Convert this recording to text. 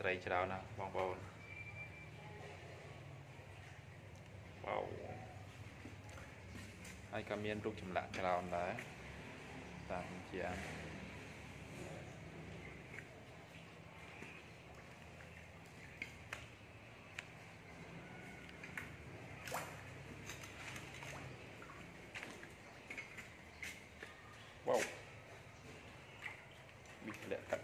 ត្រីច្រើនណាស់បងប្អូនបោហើយក៏មានរូបចម្លាក់ច្រើនដែរតាមជាបោ bị lệ cận